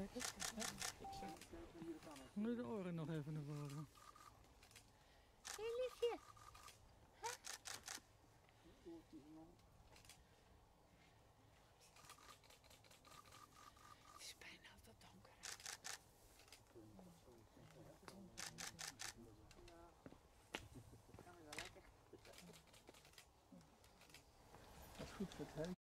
Kijk eens. Nu de oren nog even naar voren. Hé, liefje. Het is bijna altijd donker. Dat is goed voor het.